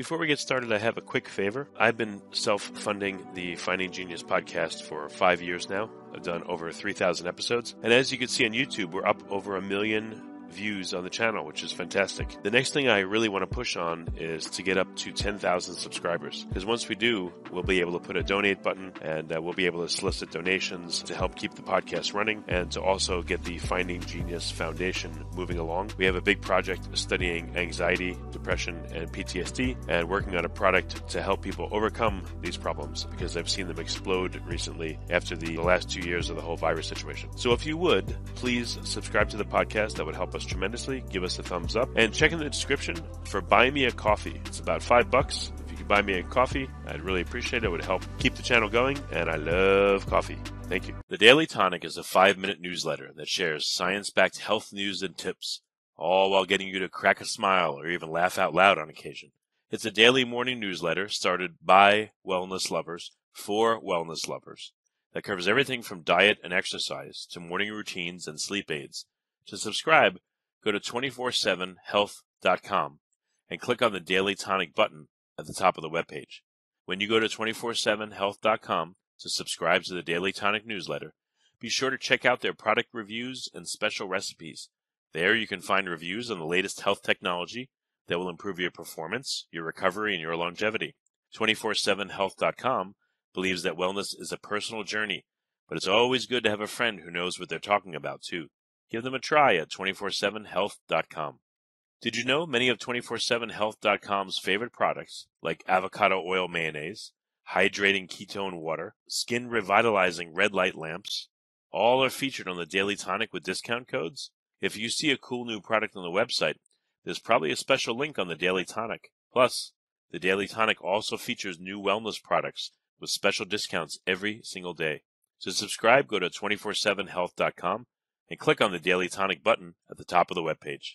Before we get started, I have a quick favor. I've been self funding the Finding Genius podcast for five years now. I've done over 3,000 episodes. And as you can see on YouTube, we're up over a million views on the channel, which is fantastic. The next thing I really want to push on is to get up to 10,000 subscribers. Because once we do, we'll be able to put a donate button and uh, we'll be able to solicit donations to help keep the podcast running and to also get the Finding Genius Foundation moving along. We have a big project studying anxiety, depression, and PTSD and working on a product to help people overcome these problems because I've seen them explode recently after the, the last two years of the whole virus situation. So if you would, please subscribe to the podcast. That would help us us tremendously. Give us a thumbs up and check in the description for Buy Me a Coffee. It's about five bucks. If you could buy me a coffee, I'd really appreciate it. It would help keep the channel going, and I love coffee. Thank you. The Daily Tonic is a five minute newsletter that shares science backed health news and tips, all while getting you to crack a smile or even laugh out loud on occasion. It's a daily morning newsletter started by wellness lovers for wellness lovers that covers everything from diet and exercise to morning routines and sleep aids. To subscribe, go to 247health.com and click on the Daily Tonic button at the top of the webpage. When you go to 247health.com to subscribe to the Daily Tonic newsletter, be sure to check out their product reviews and special recipes. There you can find reviews on the latest health technology that will improve your performance, your recovery, and your longevity. 247health.com believes that wellness is a personal journey, but it's always good to have a friend who knows what they're talking about too. Give them a try at 247health.com. Did you know many of 247health.com's favorite products, like avocado oil mayonnaise, hydrating ketone water, skin revitalizing red light lamps, all are featured on the Daily Tonic with discount codes? If you see a cool new product on the website, there's probably a special link on the Daily Tonic. Plus, the Daily Tonic also features new wellness products with special discounts every single day. To subscribe, go to 247health.com and click on the Daily Tonic button at the top of the webpage.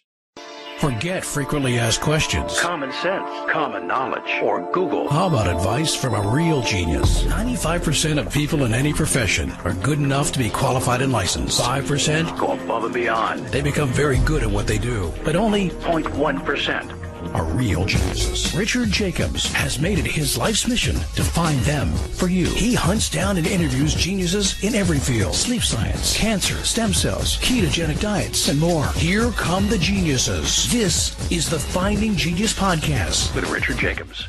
Forget frequently asked questions. Common sense, common knowledge, or Google. How about advice from a real genius? 95% of people in any profession are good enough to be qualified and licensed. 5% go above and beyond. They become very good at what they do, but only 0.1% are real geniuses. Richard Jacobs has made it his life's mission to find them for you. He hunts down and interviews geniuses in every field sleep science, cancer, stem cells, ketogenic diets, and more. Here come the geniuses. This is the Finding Genius Podcast with Richard Jacobs.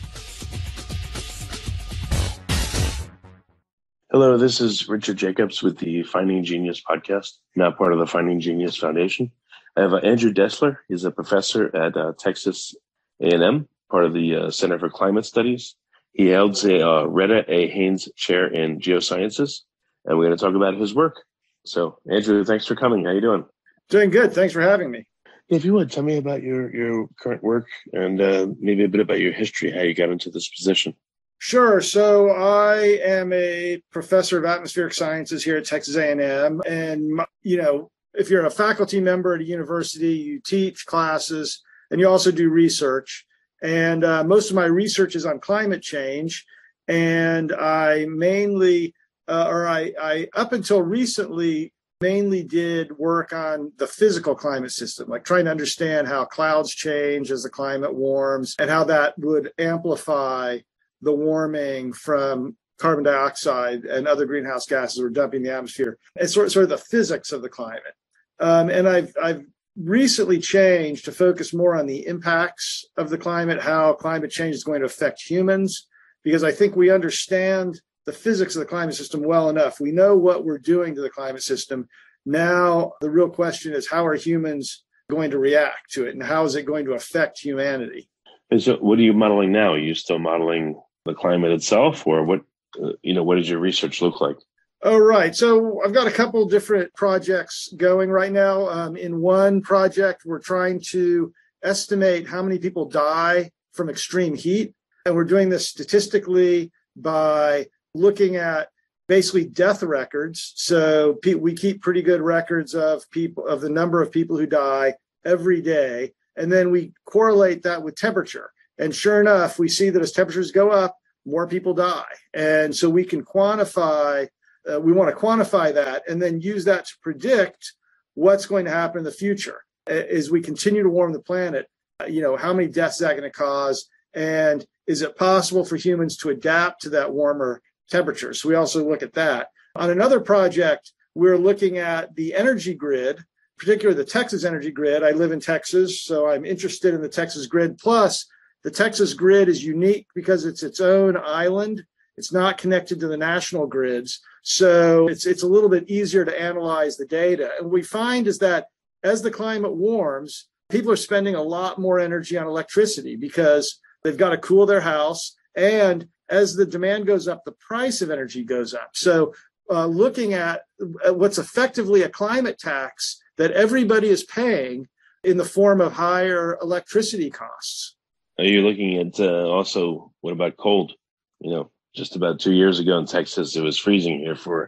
Hello, this is Richard Jacobs with the Finding Genius podcast, now part of the Finding Genius Foundation. I have uh, Andrew Dessler. He's a professor at uh, Texas a&M, part of the uh, Center for Climate Studies. He holds a uh, Reta A. Haynes Chair in Geosciences, and we're going to talk about his work. So, Andrew, thanks for coming. How you doing? Doing good. Thanks for having me. If you would tell me about your your current work and uh, maybe a bit about your history, how you got into this position. Sure. So I am a professor of atmospheric sciences here at Texas A&M, and you know, if you're a faculty member at a university, you teach classes and you also do research. And uh, most of my research is on climate change. And I mainly, uh, or I, I, up until recently, mainly did work on the physical climate system, like trying to understand how clouds change as the climate warms and how that would amplify the warming from carbon dioxide and other greenhouse gases we're dumping in the atmosphere. It's sort, sort of the physics of the climate. Um, and I've, I've recently changed to focus more on the impacts of the climate, how climate change is going to affect humans, because I think we understand the physics of the climate system well enough. We know what we're doing to the climate system. Now, the real question is how are humans going to react to it and how is it going to affect humanity? And so, what are you modeling now? Are you still modeling the climate itself, or what? Uh, you know, what does your research look like? Oh, right. So I've got a couple different projects going right now. Um, in one project, we're trying to estimate how many people die from extreme heat. And we're doing this statistically by looking at basically death records. So we keep pretty good records of people, of the number of people who die every day. And then we correlate that with temperature. And sure enough, we see that as temperatures go up, more people die. And so we can quantify uh, we want to quantify that and then use that to predict what's going to happen in the future as we continue to warm the planet. Uh, you know, how many deaths is that going to cause? And is it possible for humans to adapt to that warmer temperature? So we also look at that. On another project, we're looking at the energy grid, particularly the Texas energy grid. I live in Texas, so I'm interested in the Texas grid. Plus, the Texas grid is unique because it's its own island. It's not connected to the national grids. So it's, it's a little bit easier to analyze the data. And we find is that as the climate warms, people are spending a lot more energy on electricity because they've got to cool their house. And as the demand goes up, the price of energy goes up. So uh, looking at, at what's effectively a climate tax that everybody is paying in the form of higher electricity costs. Are you looking at uh, also what about cold? You know, just about two years ago in Texas, it was freezing here for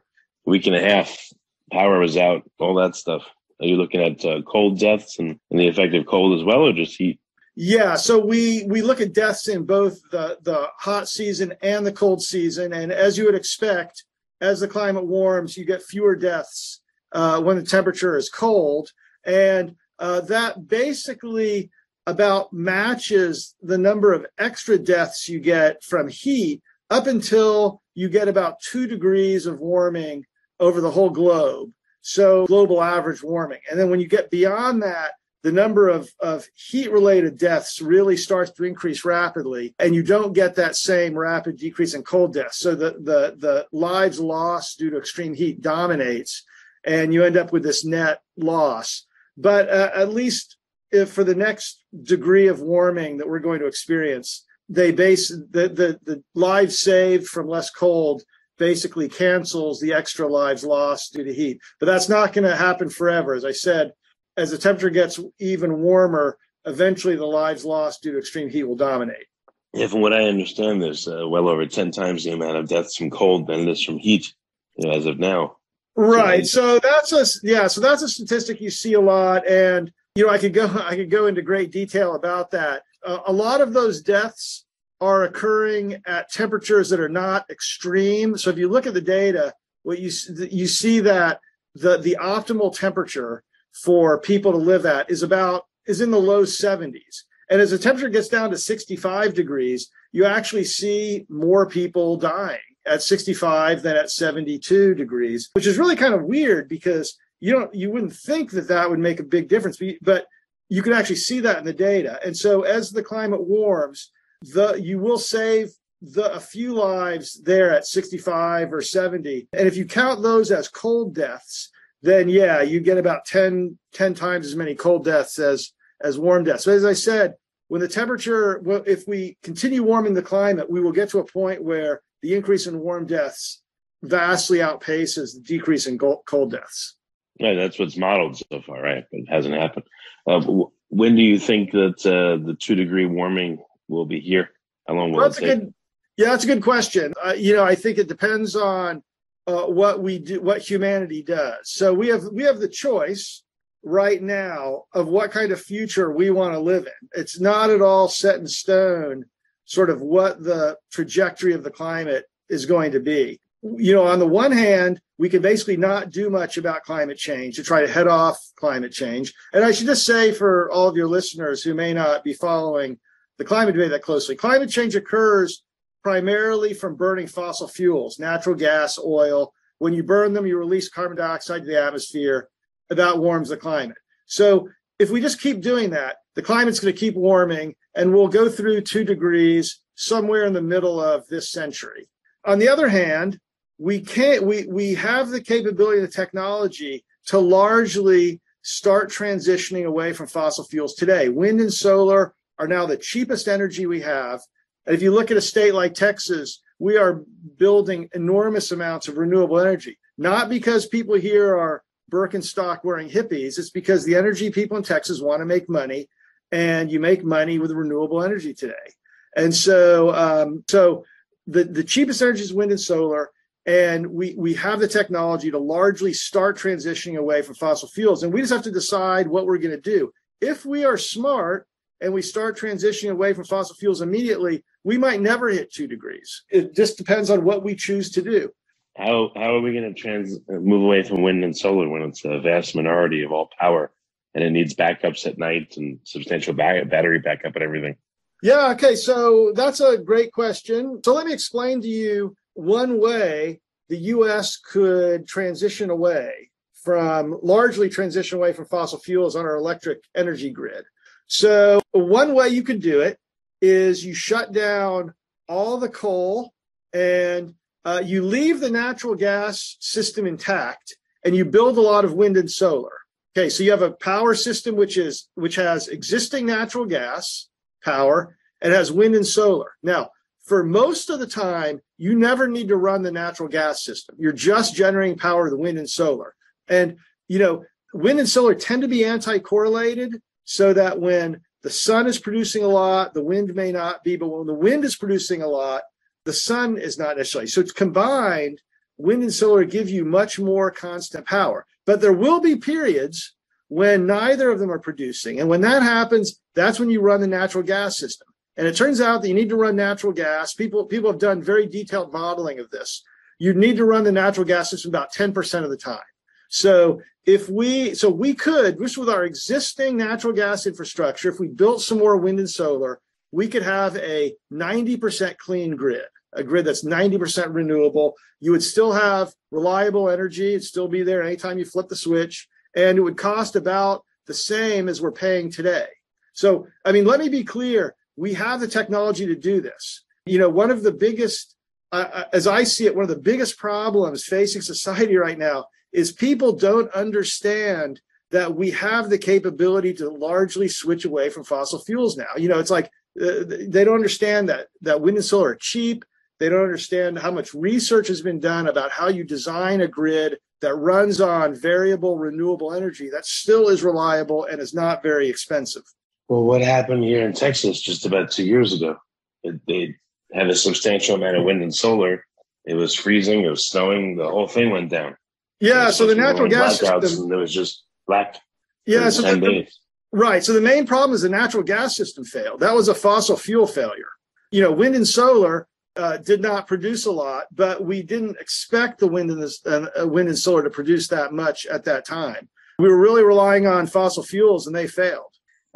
a week and a half. Power was out, all that stuff. Are you looking at uh, cold deaths and, and the effect of cold as well, or just heat? Yeah, so we we look at deaths in both the the hot season and the cold season, and as you would expect, as the climate warms, you get fewer deaths uh, when the temperature is cold, and uh, that basically about matches the number of extra deaths you get from heat up until you get about two degrees of warming over the whole globe. So global average warming. And then when you get beyond that, the number of, of heat related deaths really starts to increase rapidly and you don't get that same rapid decrease in cold deaths so the, the, the lives lost due to extreme heat dominates and you end up with this net loss but uh, at least if for the next degree of warming that we're going to experience they base the, the, the lives saved from less cold basically cancels the extra lives lost due to heat but that's not going to happen forever as i said as the temperature gets even warmer, eventually the lives lost due to extreme heat will dominate. Yeah, from what I understand, there's uh, well over 10 times the amount of deaths from cold than it is from heat you know, as of now. Right. So that's a yeah. So that's a statistic you see a lot, and you know I could go I could go into great detail about that. Uh, a lot of those deaths are occurring at temperatures that are not extreme. So if you look at the data, what you you see that the the optimal temperature for people to live at is about is in the low 70s. And as the temperature gets down to 65 degrees, you actually see more people dying at 65 than at 72 degrees, which is really kind of weird because you don't you wouldn't think that that would make a big difference, but you can actually see that in the data. And so as the climate warms, the you will save the a few lives there at 65 or 70. And if you count those as cold deaths, then yeah, you get about 10, 10 times as many cold deaths as as warm deaths. So as I said, when the temperature, if we continue warming the climate, we will get to a point where the increase in warm deaths vastly outpaces the decrease in cold deaths. Right, that's what's modeled so far, right? But it hasn't happened. Uh, when do you think that uh, the two degree warming will be here? How long will well, it take? Good, yeah, that's a good question. Uh, you know, I think it depends on uh, what we do, what humanity does. So we have we have the choice right now of what kind of future we want to live in. It's not at all set in stone, sort of what the trajectory of the climate is going to be. You know, on the one hand, we can basically not do much about climate change to try to head off climate change. And I should just say for all of your listeners who may not be following the climate debate that closely, climate change occurs primarily from burning fossil fuels, natural gas, oil. When you burn them, you release carbon dioxide to the atmosphere. That warms the climate. So if we just keep doing that, the climate's going to keep warming and we'll go through two degrees somewhere in the middle of this century. On the other hand, we can't, we, we have the capability the technology to largely start transitioning away from fossil fuels today. Wind and solar are now the cheapest energy we have. And if you look at a state like Texas, we are building enormous amounts of renewable energy, not because people here are Birkenstock wearing hippies. It's because the energy people in Texas want to make money, and you make money with renewable energy today. And so, um, so the, the cheapest energy is wind and solar. And we, we have the technology to largely start transitioning away from fossil fuels. And we just have to decide what we're going to do. If we are smart and we start transitioning away from fossil fuels immediately, we might never hit two degrees. It just depends on what we choose to do. How how are we going to trans move away from wind and solar when it's a vast minority of all power and it needs backups at night and substantial battery backup and everything? Yeah, okay. So that's a great question. So let me explain to you one way the US could transition away from largely transition away from fossil fuels on our electric energy grid. So one way you could do it is you shut down all the coal and uh, you leave the natural gas system intact and you build a lot of wind and solar. Okay, so you have a power system which is which has existing natural gas power and has wind and solar. Now, for most of the time, you never need to run the natural gas system. You're just generating power the wind and solar. And you know, wind and solar tend to be anti-correlated so that when the sun is producing a lot, the wind may not be, but when the wind is producing a lot, the sun is not necessarily. So it's combined, wind and solar give you much more constant power. But there will be periods when neither of them are producing. And when that happens, that's when you run the natural gas system. And it turns out that you need to run natural gas. People, people have done very detailed modeling of this. You need to run the natural gas system about 10% of the time. So if we, so we could, just with our existing natural gas infrastructure, if we built some more wind and solar, we could have a 90% clean grid, a grid that's 90% renewable. You would still have reliable energy. It'd still be there anytime you flip the switch. And it would cost about the same as we're paying today. So, I mean, let me be clear we have the technology to do this. You know, one of the biggest, uh, uh, as I see it, one of the biggest problems facing society right now is people don't understand that we have the capability to largely switch away from fossil fuels now. You know, it's like uh, they don't understand that that wind and solar are cheap. They don't understand how much research has been done about how you design a grid that runs on variable renewable energy that still is reliable and is not very expensive. Well, what happened here in Texas just about two years ago? It, they had a substantial amount of wind and solar. It was freezing, it was snowing, the whole thing went down. Yeah, so the natural gas system. And it was just black. Yeah, so the, right. So the main problem is the natural gas system failed. That was a fossil fuel failure. You know, wind and solar uh, did not produce a lot, but we didn't expect the wind and the uh, wind and solar to produce that much at that time. We were really relying on fossil fuels, and they failed.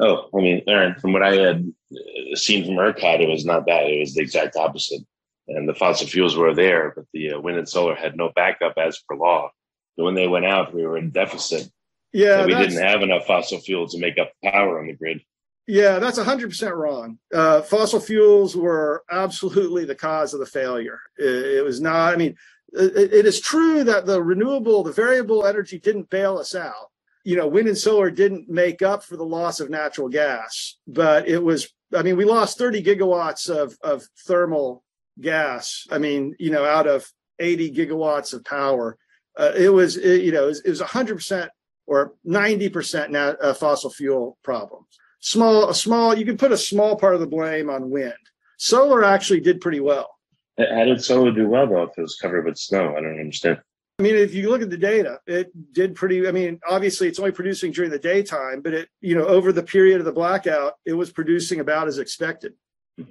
Oh, I mean, Aaron, from what I had uh, seen from ERCOT, it was not that. It was the exact opposite. And the fossil fuels were there, but the uh, wind and solar had no backup as per law. So when they went out, we were in deficit. Yeah, we didn't have enough fossil fuel to make up power on the grid. Yeah, that's 100% wrong. Uh, fossil fuels were absolutely the cause of the failure. It, it was not, I mean, it, it is true that the renewable, the variable energy didn't bail us out you know, wind and solar didn't make up for the loss of natural gas, but it was, I mean, we lost 30 gigawatts of, of thermal gas. I mean, you know, out of 80 gigawatts of power. Uh, it was, it, you know, it was, it was 100% or 90% nat, uh, fossil fuel problems. Small, a small, you can put a small part of the blame on wind. Solar actually did pretty well. How did solar do well though if it was covered with snow? I don't understand. I mean, if you look at the data, it did pretty. I mean, obviously, it's only producing during the daytime, but it, you know, over the period of the blackout, it was producing about as expected.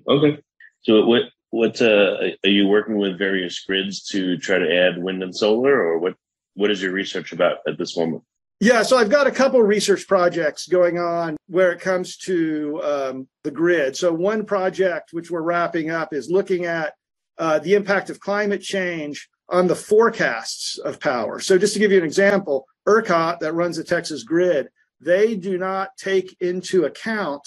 Okay. So, what what uh, are you working with various grids to try to add wind and solar, or what what is your research about at this moment? Yeah, so I've got a couple research projects going on where it comes to um, the grid. So one project, which we're wrapping up, is looking at uh, the impact of climate change on the forecasts of power. So just to give you an example, ERCOT that runs the Texas grid, they do not take into account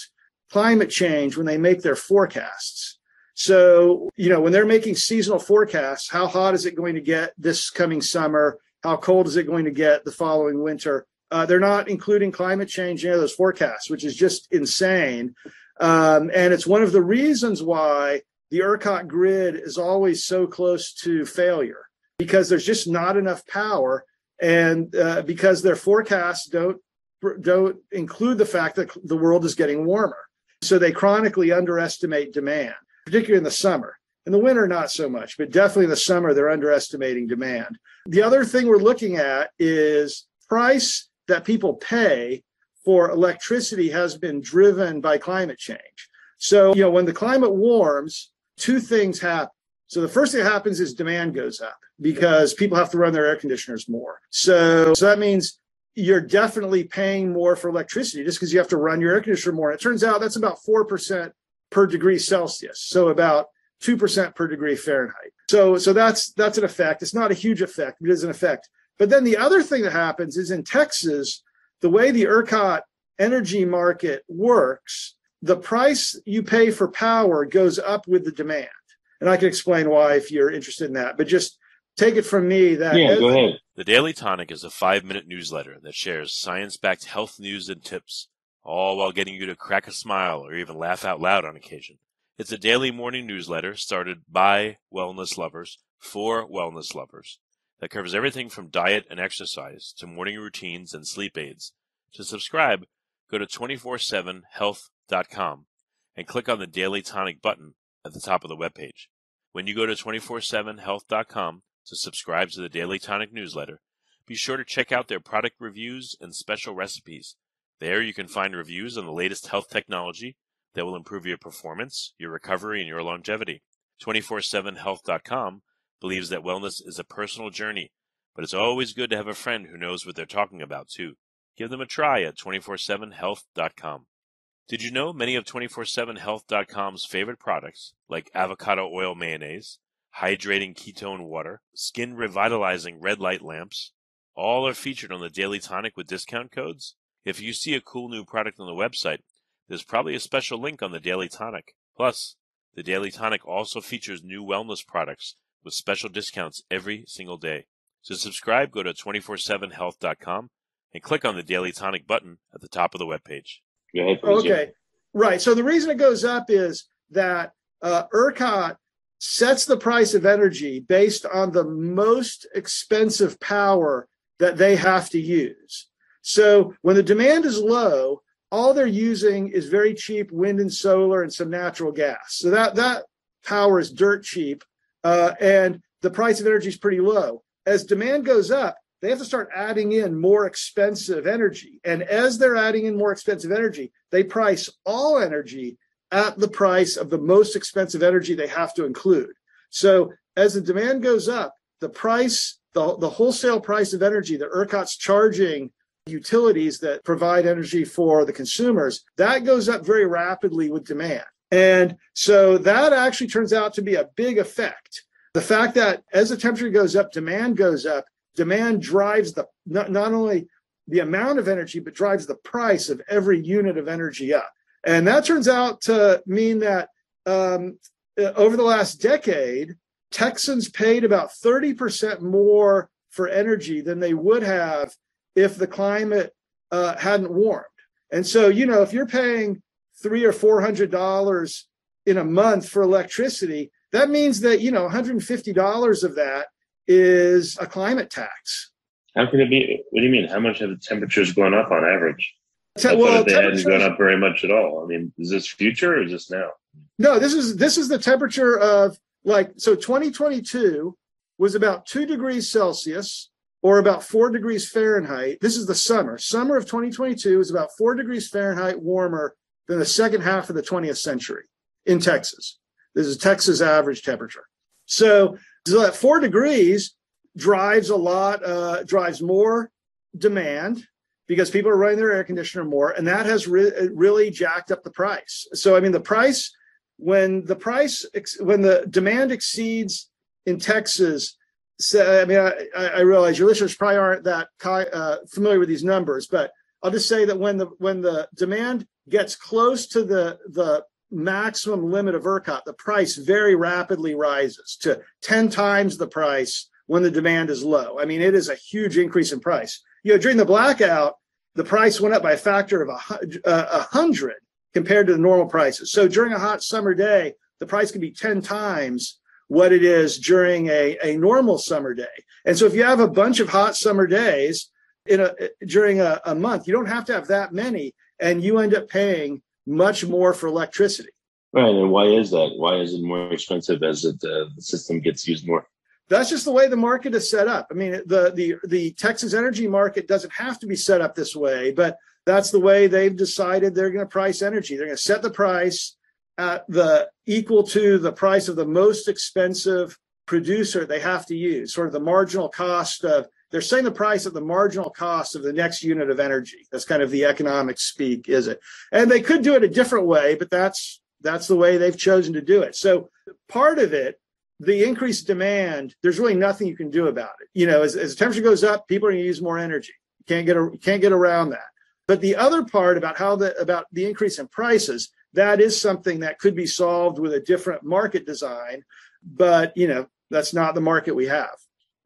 climate change when they make their forecasts. So, you know, when they're making seasonal forecasts, how hot is it going to get this coming summer? How cold is it going to get the following winter? Uh, they're not including climate change in those forecasts, which is just insane. Um, and it's one of the reasons why the ERCOT grid is always so close to failure because there's just not enough power. And uh, because their forecasts don't don't include the fact that the world is getting warmer. So they chronically underestimate demand particularly in the summer. In the winter not so much but definitely in the summer they're underestimating demand. The other thing we're looking at is price that people pay for electricity has been driven by climate change. So you know when the climate warms two things happen so the first thing that happens is demand goes up because people have to run their air conditioners more. So, so that means you're definitely paying more for electricity just because you have to run your air conditioner more. it turns out that's about 4% per degree Celsius. So about 2% per degree Fahrenheit. So, so that's, that's an effect. It's not a huge effect, but it is an effect. But then the other thing that happens is in Texas, the way the ERCOT energy market works, the price you pay for power goes up with the demand. And I can explain why if you're interested in that, but just take it from me that. Yeah, go ahead. The Daily Tonic is a five minute newsletter that shares science backed health news and tips, all while getting you to crack a smile or even laugh out loud on occasion. It's a daily morning newsletter started by wellness lovers for wellness lovers that covers everything from diet and exercise to morning routines and sleep aids. To subscribe, go to 247health.com and click on the Daily Tonic button at the top of the webpage. When you go to 247health.com to subscribe to the Daily Tonic newsletter, be sure to check out their product reviews and special recipes. There you can find reviews on the latest health technology that will improve your performance, your recovery, and your longevity. 247health.com believes that wellness is a personal journey, but it's always good to have a friend who knows what they're talking about too. Give them a try at 247health.com. Did you know many of 247health.com's favorite products, like avocado oil mayonnaise, hydrating ketone water, skin revitalizing red light lamps, all are featured on the Daily Tonic with discount codes? If you see a cool new product on the website, there's probably a special link on the Daily Tonic. Plus, the Daily Tonic also features new wellness products with special discounts every single day. To subscribe, go to 247health.com and click on the Daily Tonic button at the top of the webpage. Okay, right. So the reason it goes up is that uh, ERCOT sets the price of energy based on the most expensive power that they have to use. So when the demand is low, all they're using is very cheap wind and solar and some natural gas. So that that power is dirt cheap, uh, and the price of energy is pretty low. As demand goes up, they have to start adding in more expensive energy, and as they're adding in more expensive energy, they price all energy at the price of the most expensive energy they have to include. So as the demand goes up, the price, the, the wholesale price of energy that ERCOT's charging utilities that provide energy for the consumers, that goes up very rapidly with demand. And so that actually turns out to be a big effect. The fact that as the temperature goes up, demand goes up, demand drives the not, not only the amount of energy, but drives the price of every unit of energy up. And that turns out to mean that um, over the last decade, Texans paid about 30% more for energy than they would have if the climate uh, hadn't warmed. And so, you know, if you're paying three or four hundred dollars in a month for electricity, that means that you know 150 dollars of that is a climate tax. How can it be? What do you mean? How much have the temperatures gone up on average? Te- well, they hadn't gone up very much at all. I mean, is this future or is this now? No, this is this is the temperature of like so 2022 was about two degrees Celsius or about four degrees Fahrenheit. This is the summer. Summer of 2022 is about four degrees Fahrenheit warmer than the second half of the 20th century in Texas. This is Texas average temperature. So, so that four degrees drives a lot, uh, drives more demand because people are running their air conditioner more, and that has re- really jacked up the price. So, I mean, the price when the price when the demand exceeds in Texas so, I mean, I, I realize your listeners probably aren't that uh, familiar with these numbers, but I'll just say that when the when the demand gets close to the the maximum limit of ERCOT, the price very rapidly rises to 10 times the price when the demand is low. I mean, it is a huge increase in price. You know, during the blackout, the price went up by a factor of a, uh, a hundred compared to the normal prices. So during a hot summer day, the price can be 10 times what it is during a, a normal summer day. And so if you have a bunch of hot summer days in a during a, a month, you don't have to have that many, and you end up paying much more for electricity. Right. And why is that? Why is it more expensive as it, uh, the system gets used more? That's just the way the market is set up. I mean, the the the Texas energy market doesn't have to be set up this way, but that's the way they've decided they're going to price energy. They're going to set the price at the equal to the price of the most expensive producer they have to use, sort of the marginal cost of they're saying the price of the marginal cost of the next unit of energy. That's kind of the economic speak, is it? And they could do it a different way, but that's that's the way they've chosen to do it. So part of it, the increased demand, there's really nothing you can do about it. You know, as, as the temperature goes up, people are going to use more energy. You can't get a, you can't get around that. But the other part about how the about the increase in prices, that is something that could be solved with a different market design. But you know, that's not the market we have.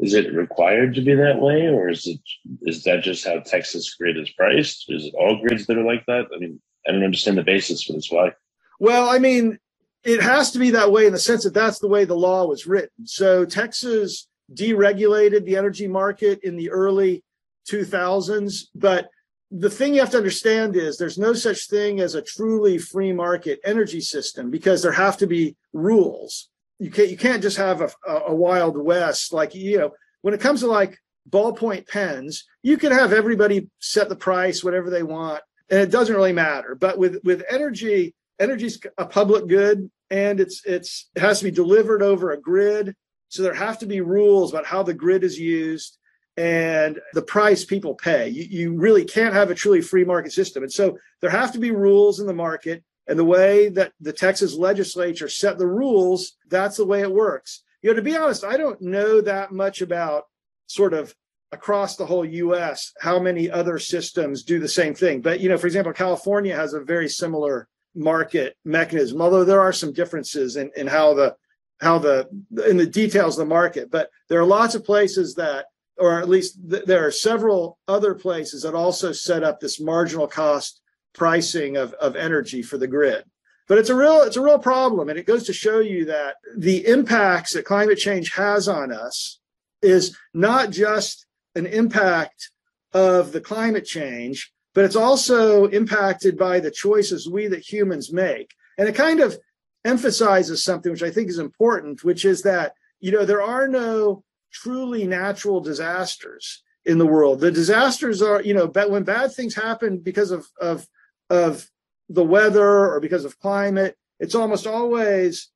Is it required to be that way, or is it is that just how Texas grid is priced? Is it all grids that are like that? I mean, I don't understand the basis for this. Why? Well, I mean, it has to be that way in the sense that that's the way the law was written. So Texas deregulated the energy market in the early 2000s, but the thing you have to understand is there's no such thing as a truly free market energy system because there have to be rules. You can't you can't just have a, a wild west like you know when it comes to like ballpoint pens, you can have everybody set the price whatever they want, and it doesn't really matter. But with with energy, energy's a public good, and it's it's it has to be delivered over a grid. So there have to be rules about how the grid is used and the price people pay. You, you really can't have a truly free market system. And so there have to be rules in the market. And the way that the Texas legislature set the rules, that's the way it works. You know, to be honest, I don't know that much about sort of across the whole US how many other systems do the same thing. But, you know, for example, California has a very similar market mechanism, although there are some differences in, in how the how the in the details of the market. But there are lots of places that or at least th- there are several other places that also set up this marginal cost pricing of, of energy for the grid. But it's a real it's a real problem, and it goes to show you that the impacts that climate change has on us is not just an impact of the climate change, but it's also impacted by the choices we that humans make. And it kind of emphasizes something which I think is important, which is that you know there are no truly natural disasters in the world. The disasters are, you know, when bad things happen because of of of the weather or because of climate, it's almost always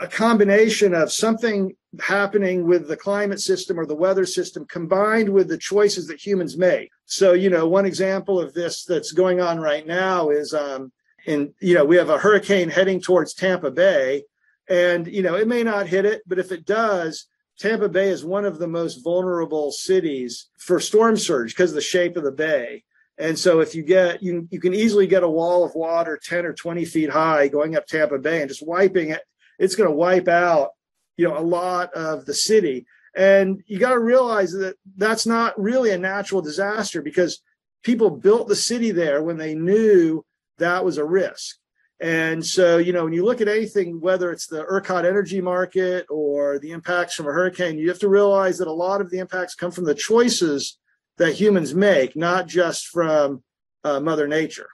a combination of something happening with the climate system or the weather system combined with the choices that humans make. So, you know, one example of this that's going on right now is um in you know, we have a hurricane heading towards Tampa Bay and you know, it may not hit it, but if it does, Tampa Bay is one of the most vulnerable cities for storm surge because of the shape of the bay. And so if you get you you can easily get a wall of water 10 or 20 feet high going up Tampa Bay and just wiping it, it's going to wipe out, you know, a lot of the city. And you got to realize that that's not really a natural disaster because people built the city there when they knew that was a risk. And so, you know, when you look at anything, whether it's the ERCOT energy market or the impacts from a hurricane, you have to realize that a lot of the impacts come from the choices that humans make, not just from uh, Mother Nature.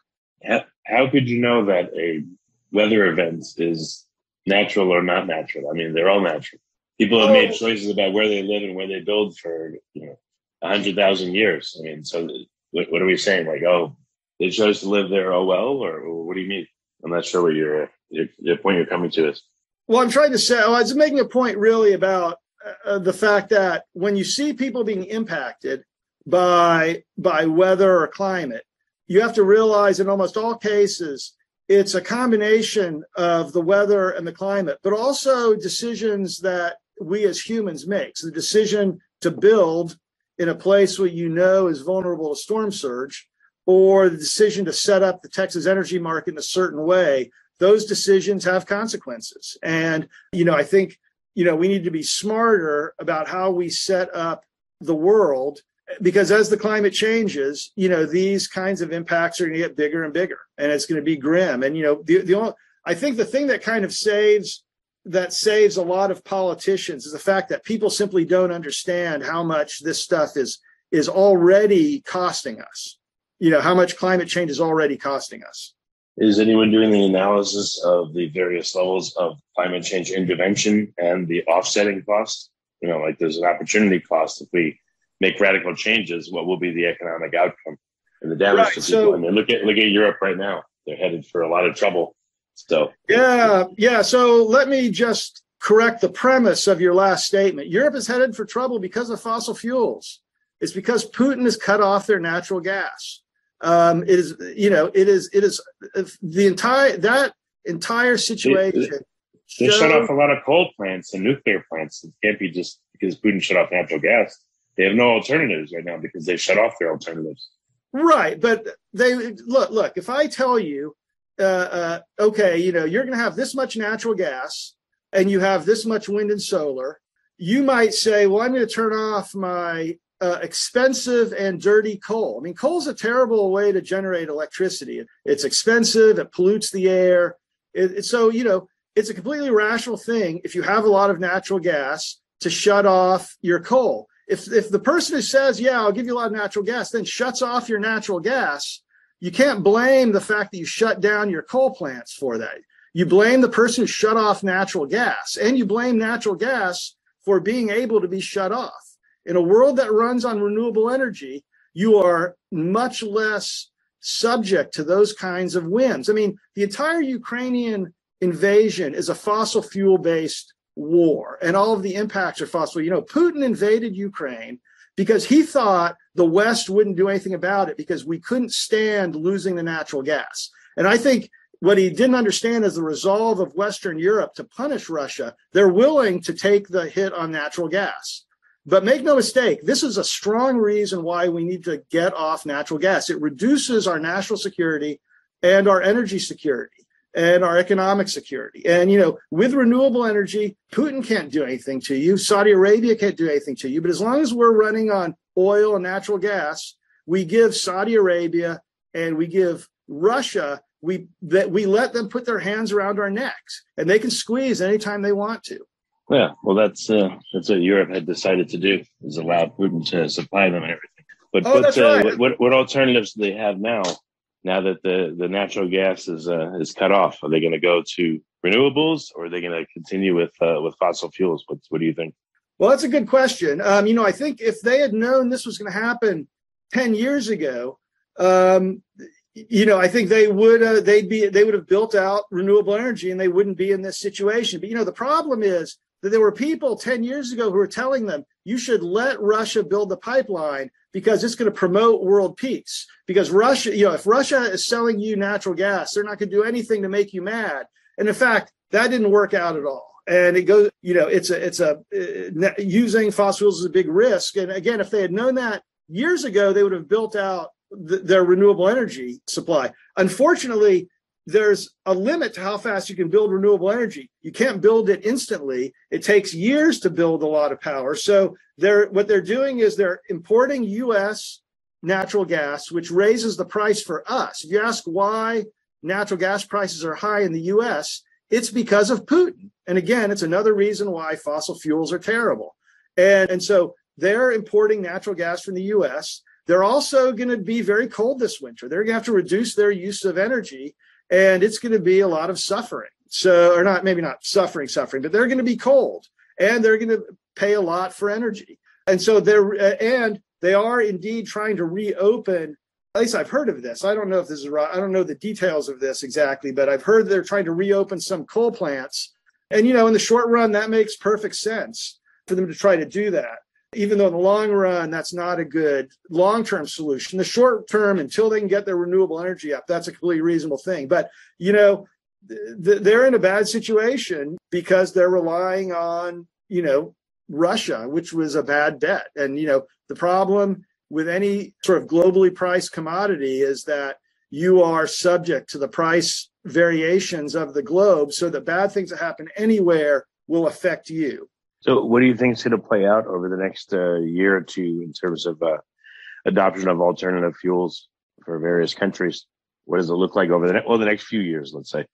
How, how could you know that a weather event is natural or not natural? I mean, they're all natural. People have made choices about where they live and where they build for, you know, a hundred thousand years. I mean, so what, what are we saying? Like, oh, they chose to live there. Oh well, or, or what do you mean? I'm not sure what your, your, point you're coming to is. Well, I'm trying to say, I was making a point really about uh, the fact that when you see people being impacted by by weather or climate, you have to realize in almost all cases it's a combination of the weather and the climate, but also decisions that we as humans make. So the decision to build in a place where you know is vulnerable to storm surge, or the decision to set up the Texas energy market in a certain way, those decisions have consequences. And, you know, I think, you know, we need to be smarter about how we set up the world because as the climate changes, you know, these kinds of impacts are going to get bigger and bigger and it's going to be grim. And, you know, the, the only, I think the thing that kind of saves that saves a lot of politicians is the fact that people simply don't understand how much this stuff is is already costing us. You know how much climate change is already costing us. Is anyone doing the analysis of the various levels of climate change intervention and the offsetting cost? You know like there's an opportunity cost if we make radical changes what will be the economic outcome and the damage right, to people so, i mean look at look at europe right now they're headed for a lot of trouble so yeah yeah so let me just correct the premise of your last statement europe is headed for trouble because of fossil fuels it's because putin has cut off their natural gas um, it is, you know, it is, it is the entire that entire situation. They shut off a lot of coal plants and nuclear plants. It can't be just because Putin shut off natural gas. They have no alternatives right now because they shut off their alternatives. Right, but they look. Look, if I tell you, uh, uh, okay, you know, you're going to have this much natural gas, and you have this much wind and solar, you might say, well, I'm going to turn off my uh, expensive and dirty coal. I mean, coal is a terrible way to generate electricity. It's expensive. It pollutes the air. It, it, so you know, it's a completely rational thing if you have a lot of natural gas to shut off your coal. If if the person who says, "Yeah, I'll give you a lot of natural gas," then shuts off your natural gas, you can't blame the fact that you shut down your coal plants for that. You blame the person who shut off natural gas, and you blame natural gas for being able to be shut off. In a world that runs on renewable energy, you are much less subject to those kinds of whims. I mean, the entire Ukrainian invasion is a fossil fuel based war, and all of the impacts are fossil. You know, Putin invaded Ukraine because he thought the West wouldn't do anything about it because we couldn't stand losing the natural gas. And I think what he didn't understand is the resolve of Western Europe to punish Russia. They're willing to take the hit on natural gas. But make no mistake, this is a strong reason why we need to get off natural gas. It reduces our national security and our energy security and our economic security. And, you know, with renewable energy, Putin can't do anything to you. Saudi Arabia can't do anything to you. But as long as we're running on oil and natural gas, we give Saudi Arabia and we give Russia, we that we let them put their hands around our necks and they can squeeze anytime they want to. Yeah, well, that's uh, that's what Europe had decided to do is allow Putin to supply them and everything. But, oh, but uh, right. what, what alternatives do they have now? Now that the, the natural gas is uh, is cut off, are they going to go to renewables or are they going to continue with uh, with fossil fuels? What what do you think? Well, that's a good question. Um, you know, I think if they had known this was going to happen ten years ago, um, you know, I think they would uh, they'd be they would have built out renewable energy and they wouldn't be in this situation. But you know, the problem is that there were people 10 years ago who were telling them you should let Russia build the pipeline because it's going to promote world peace. Because Russia, you know, if Russia is selling you natural gas, they're not going to do anything to make you mad. And in fact, that didn't work out at all. And it goes, you know, it's a, it's a, uh, using fossil fuels is a big risk. And again, if they had known that years ago, they would have built out th- their renewable energy supply. Unfortunately, there's a limit to how fast you can build renewable energy. You can't build it instantly. It takes years to build a lot of power. So they're what they're doing is they're importing US natural gas, which raises the price for us. If you ask why natural gas prices are high in the US, it's because of Putin. And again, it's another reason why fossil fuels are terrible. And, and so they're importing natural gas from the US. They're also going to be very cold this winter. They're going to have to reduce their use of energy and it's going to be a lot of suffering. So, or not, maybe not suffering, suffering, but they're going to be cold and they're going to pay a lot for energy. And so they're, uh, and they are indeed trying to reopen. At least I've heard of this. I don't know if this is right. I don't know the details of this exactly, but I've heard they're trying to reopen some coal plants. And, you know, in the short run, that makes perfect sense for them to try to do that even though in the long run that's not a good long-term solution. The short term until they can get their renewable energy up that's a completely reasonable thing. But you know th- they're in a bad situation because they're relying on you know russia which was a bad bet. And you know the problem with any sort of globally priced commodity is that you are subject to the price variations of the globe so that bad things that happen anywhere will affect you so, what do you think is going to play out over the next uh, year or two in terms of uh, adoption of alternative fuels for various countries? What does it look like over the ne- well the next few years? Let's say.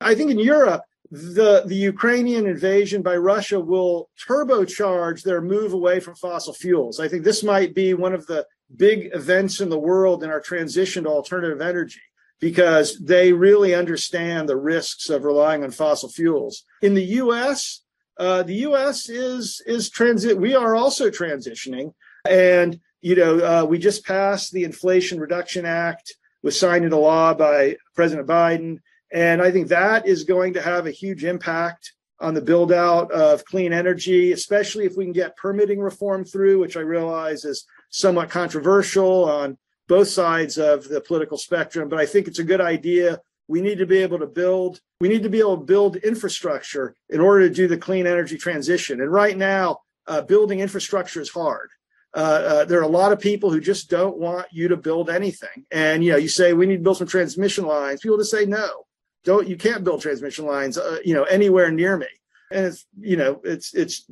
I think in Europe, the the Ukrainian invasion by Russia will turbocharge their move away from fossil fuels. I think this might be one of the big events in the world in our transition to alternative energy because they really understand the risks of relying on fossil fuels. In the US, uh, the U.S. is is transit. We are also transitioning, and you know uh, we just passed the Inflation Reduction Act, was signed into law by President Biden, and I think that is going to have a huge impact on the build out of clean energy, especially if we can get permitting reform through, which I realize is somewhat controversial on both sides of the political spectrum. But I think it's a good idea we need to be able to build we need to be able to build infrastructure in order to do the clean energy transition. And right now uh, building infrastructure is hard. Uh, uh, there are a lot of people who just don't want you to build anything. And you know you say we need to build some transmission lines. People just say no don't you can't build transmission lines uh, you know anywhere near me. And it's you know it's it's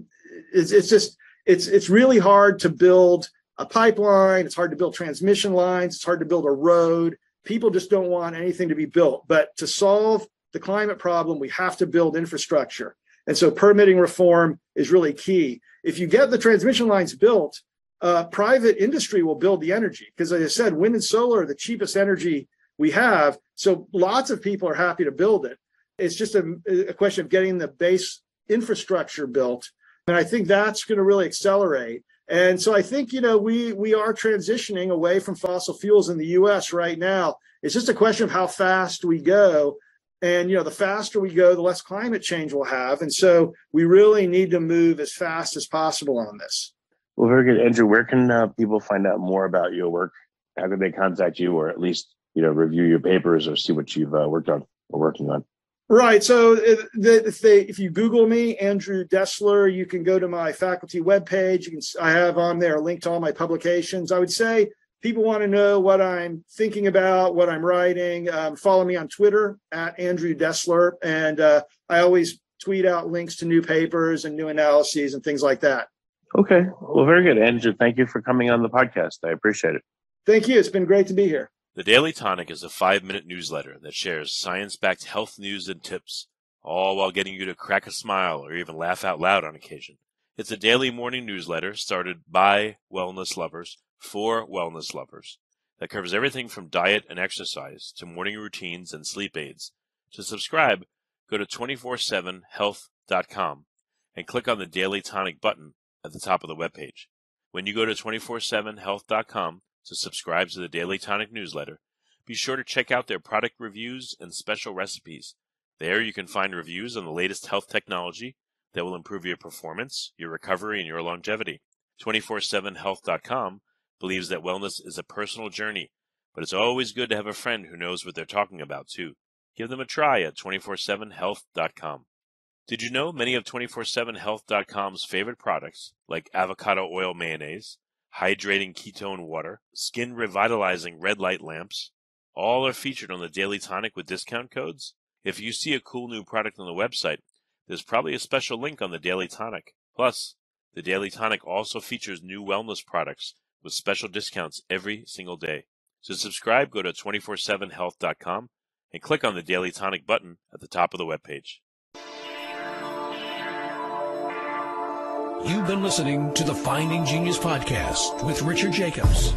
it's, it's just it's it's really hard to build a pipeline. It's hard to build transmission lines. It's hard to build a road people just don't want anything to be built. But to solve the climate problem, we have to build infrastructure. And so permitting reform is really key. If you get the transmission lines built, uh, private industry will build the energy because, as I said, wind and solar are the cheapest energy we have. So lots of people are happy to build it. It's just a, a question of getting the base infrastructure built. And I think that's going to really accelerate. And so I think, you know, we we are transitioning away from fossil fuels in the US right now. It's just a question of how fast we go. And, you know, the faster we go, the less climate change we'll have. And so we really need to move as fast as possible on this. Well, very good. Andrew, where can uh, people find out more about your work? How can they contact you or at least, you know, review your papers or see what you've uh, worked on or working on? Right. So if they if you Google me, Andrew Dessler, you can go to my faculty webpage. You can I have on there a link to all my publications. I would say people want to know what I'm thinking about, what I'm writing. Um, follow me on Twitter at Andrew Dessler, and uh, I always tweet out links to new papers and new analyses and things like that. Okay. Well, very good, Andrew. Thank you for coming on the podcast. I appreciate it. Thank you. It's been great to be here. The Daily Tonic is a five minute newsletter that shares science backed health news and tips, all while getting you to crack a smile or even laugh out loud on occasion. It's a daily morning newsletter started by wellness lovers for wellness lovers that covers everything from diet and exercise to morning routines and sleep aids. To subscribe, go to 247health.com and click on the Daily Tonic button at the top of the webpage. When you go to 247health.com, to subscribe to the Daily Tonic newsletter, be sure to check out their product reviews and special recipes. There you can find reviews on the latest health technology that will improve your performance, your recovery, and your longevity. 247health.com believes that wellness is a personal journey, but it's always good to have a friend who knows what they're talking about too. Give them a try at 247health.com. Did you know many of 247health.com's favorite products, like avocado oil mayonnaise, hydrating ketone water, skin revitalizing red light lamps. All are featured on the Daily Tonic with discount codes. If you see a cool new product on the website, there's probably a special link on the Daily Tonic. Plus, the Daily Tonic also features new wellness products with special discounts every single day. To subscribe, go to 247health.com and click on the Daily Tonic button at the top of the webpage. You've been listening to the Finding Genius podcast with Richard Jacobs.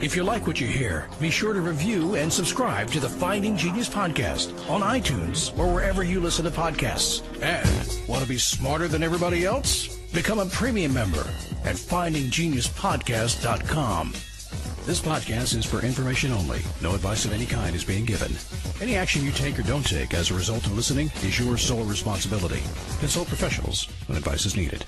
If you like what you hear, be sure to review and subscribe to the Finding Genius podcast on iTunes or wherever you listen to podcasts. And want to be smarter than everybody else? Become a premium member at findinggeniuspodcast.com. This podcast is for information only. No advice of any kind is being given. Any action you take or don't take as a result of listening is your sole responsibility. Consult professionals when advice is needed.